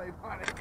play it.